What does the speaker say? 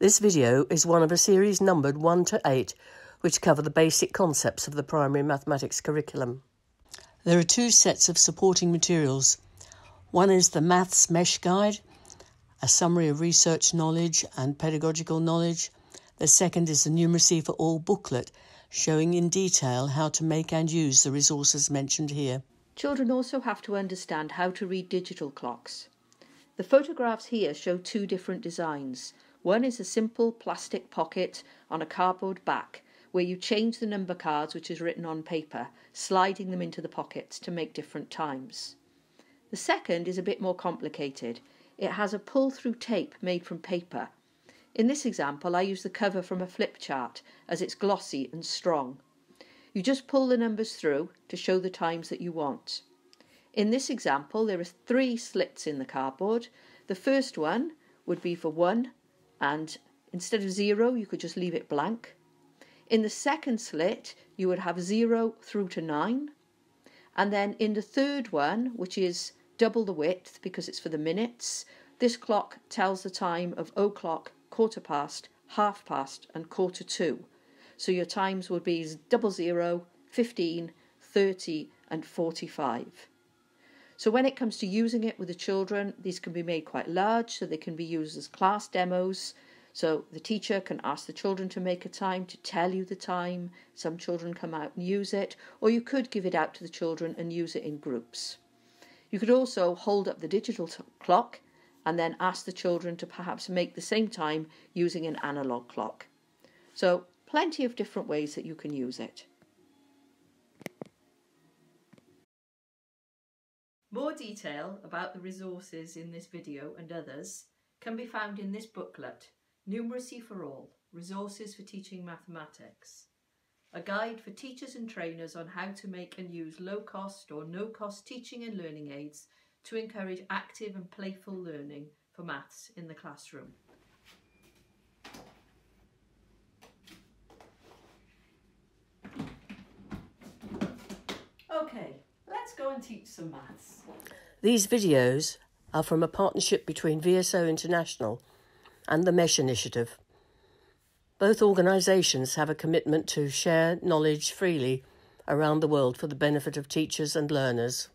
This video is one of a series numbered 1 to 8, which cover the basic concepts of the primary mathematics curriculum. There are two sets of supporting materials. One is the Maths Mesh Guide, a summary of research knowledge and pedagogical knowledge. The second is the Numeracy for All booklet, showing in detail how to make and use the resources mentioned here. Children also have to understand how to read digital clocks. The photographs here show two different designs. One is a simple plastic pocket on a cardboard back where you change the number cards which is written on paper, sliding them into the pockets to make different times. The second is a bit more complicated. It has a pull through tape made from paper. In this example, I use the cover from a flip chart as it's glossy and strong. You just pull the numbers through to show the times that you want. In this example, there are three slits in the cardboard. The first one would be for 1, and instead of 0, you could just leave it blank. In the second slit, you would have 0 through to 9. And then in the third one, which is double the width because it's for the minutes, this clock tells the time of o'clock, quarter past, half past, and quarter to. So your times would be double zero, 15, 30, and 45. So when it comes to using it with the children, these can be made quite large so they can be used as class demos. So the teacher can ask the children to make a time to tell you the time. Some children come out and use it, or you could give it out to the children and use it in groups. You could also hold up the digital t- clock and then ask the children to perhaps make the same time using an analog clock. So plenty of different ways that you can use it. More detail about the resources in this video and others can be found in this booklet, Numeracy for All, Resources for Teaching Mathematics, a guide for teachers and trainers on how to make and use low-cost or no-cost teaching and learning aids to encourage active and playful learning for maths in the classroom. Okay, let's go and teach some maths. These videos are from a partnership between VSO International and the MESH Initiative. Both organisations have a commitment to share knowledge freely around the world for the benefit of teachers and learners.